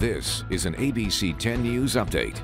This is an ABC 10 News Update.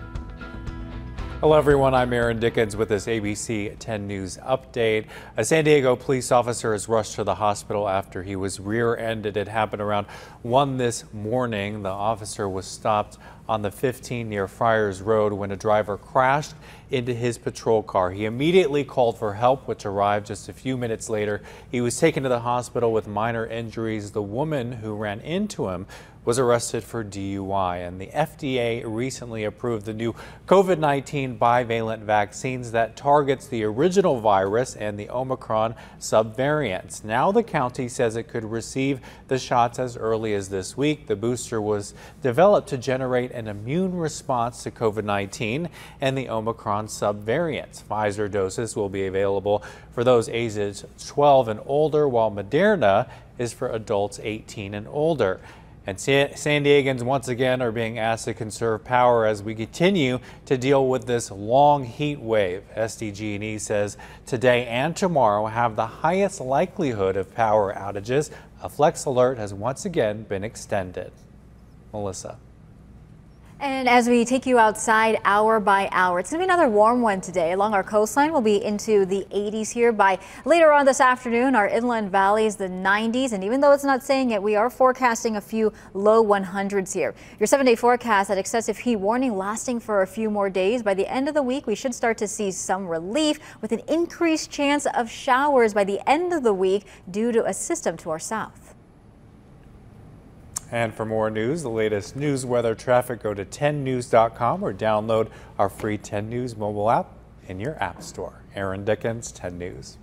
Hello everyone, I'm Aaron Dickens with this ABC 10 News update. A San Diego police officer is rushed to the hospital after he was rear-ended. It happened around 1 this morning. The officer was stopped on the 15 near Friars Road when a driver crashed into his patrol car. He immediately called for help, which arrived just a few minutes later. He was taken to the hospital with minor injuries. The woman who ran into him was arrested for DUI, and the FDA recently approved the new COVID-19 bivalent vaccines that targets the original virus and the Omicron subvariants. Now the county says it could receive the shots as early as this week. The booster was developed to generate an immune response to COVID-19 and the Omicron subvariants. Pfizer doses will be available for those ages 12 and older, while Moderna is for adults 18 and older. And San Diegans once again are being asked to conserve power as we continue to deal with this long heat wave. SDG&E says today and tomorrow have the highest likelihood of power outages. A flex alert has once again been extended. Melissa. And as we take you outside hour by hour, it's going to be another warm one today. Along our coastline, we'll be into the 80s here by later on this afternoon. Our inland valleys, the 90s. And even though it's not saying it, we are forecasting a few low 100s here. Your seven day forecast, that excessive heat warning lasting for a few more days. By the end of the week, we should start to see some relief with an increased chance of showers by the end of the week due to a system to our south. And for more news, the latest news, weather, traffic, go to 10news.com or download our free 10 News mobile app in your app store. Aaron Dickens, 10 News.